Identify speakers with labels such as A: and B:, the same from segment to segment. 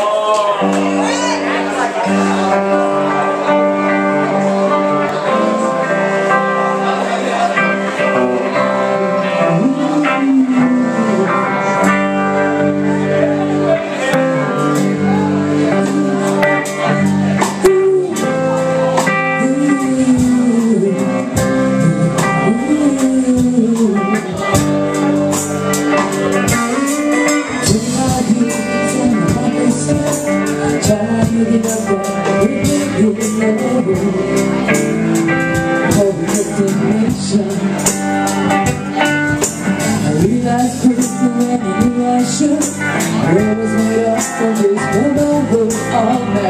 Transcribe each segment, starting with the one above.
A: Oh! I realized quickly when I knew should I was made up for this, but I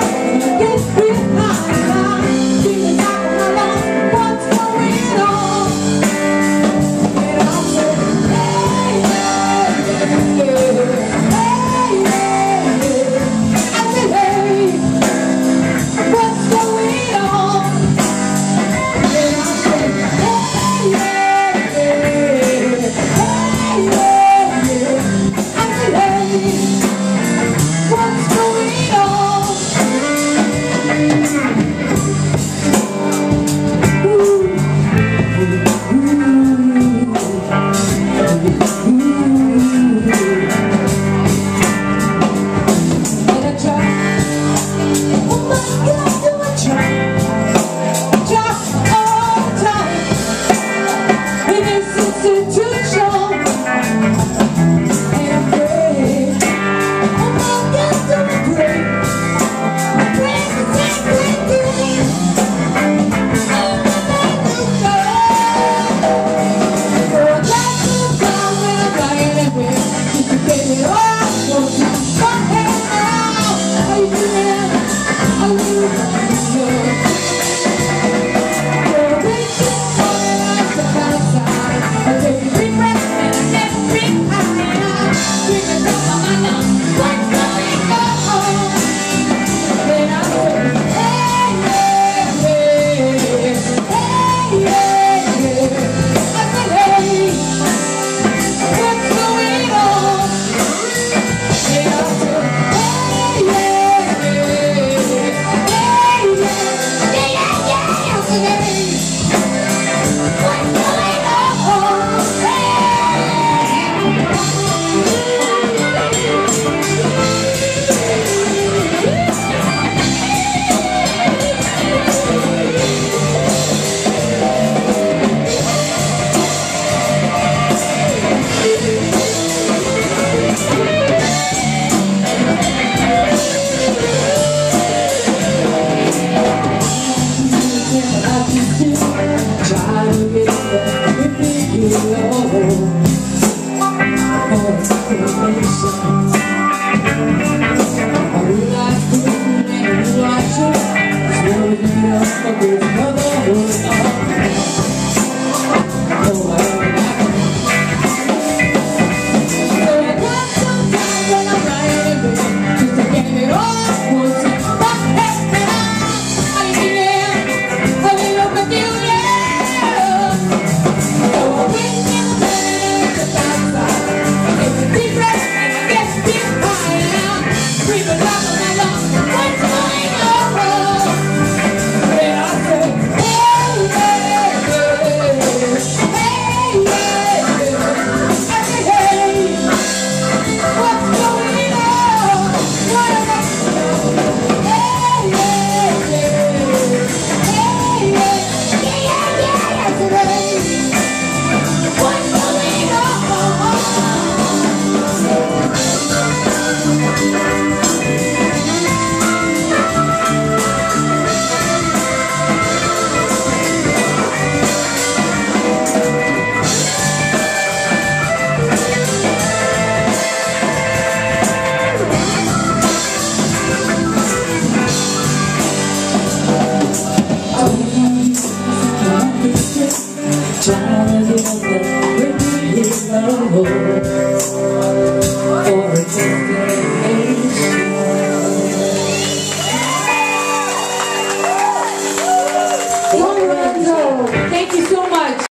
A: Yeah. Amen. can I do? Try to get there, you think you know I'm on a I realize good and you like it It's